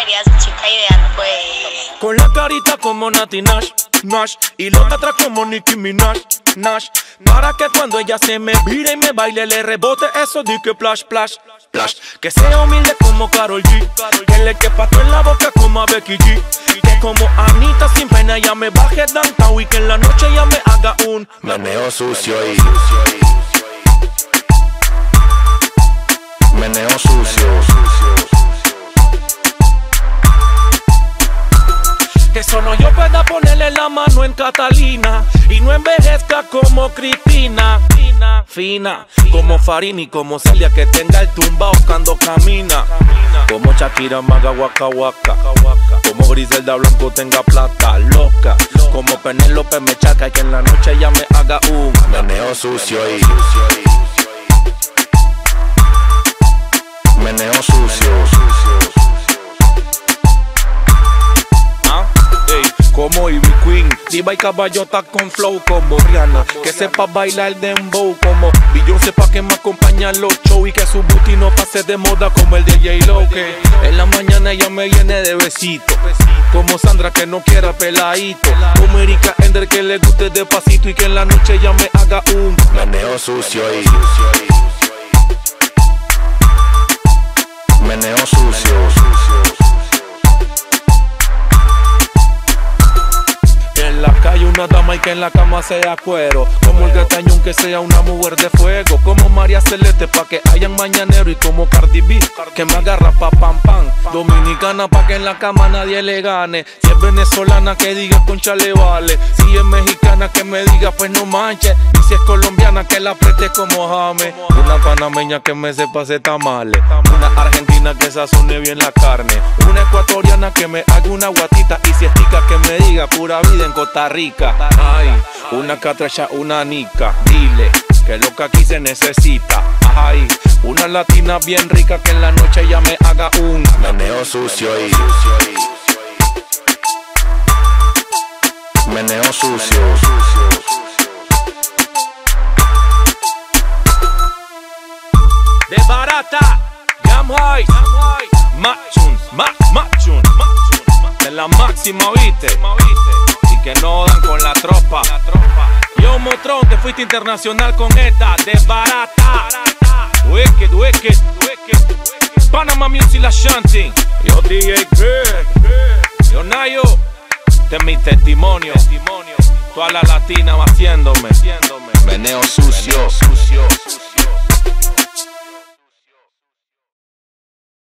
sería su chica ideal, pues. Con la carita como Nati Nash, Nash. Y la otra como Nicki Minaj, Nash. Para que cuando ella se me vire y me baile, le rebote eso de que plash, plash, plash. Que sea humilde como Karol G. Que le quepa todo en la boca como a Becky G. Que como Anita sin pena ya me baje downtown y que en la noche ya me haga un meneo sucio y meneo sucio. Pueda ponerle la mano en Catalina y no envejezca como Cristina. Fina, fina, como Farini, como Celia que tenga el tumba cuando camina. Como Shakira maga waka waka. Como Griselda Blanco tenga plata loca. Como Penélope me chaca y que en la noche ya me haga un meneo sucio y Diva y caballota con flow como Rihanna. Que sepa bailar dembow como Beyoncé pa' que me acompaña los shows y que su booty no pase de moda como el de J-Lo. Que en la mañana ella me viene de besito. Como Sandra que no quiera peladito. Como Erika Ender que le guste despacito y que en la noche ella me haga un meneo sucio y meneo sucio. Una dama y que en la cama sea cuero. Como el gatañón que sea una mujer de fuego. Como María Celeste pa' que hayan mañanero. Y como Cardi B que me agarra pa' pam pam. Dominicana pa' que en la cama nadie le gane. Si es venezolana que diga concha le vale. Si es mexicana que me diga pues no manches. Y si es colombiana que la apriete como Jame. Una panameña que me sepa hacer tamales. Una argentina que sazone bien la carne. Una ecuatoriana que me haga una guatita. Y si es tica que me diga pura vida en Costa Rica. Ay, una catracha, una nica. Dile que lo que aquí se necesita. Ay, una latina bien rica que en la noche ya me haga un meneo sucio y meneo sucio. De barata, Gam High, Machun, Machun, de la máxima, viste que no dan con la tropa. Yo Motrón, te fuiste internacional con esta desbarata. Wicked, wicked, wicked. Panama Music La Shanty. Yo DJ Good. Yo Nayo. Este es mi testimonio. Toda la latina haciéndome. Meneo sucio. sucio.